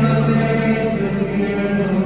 Amen.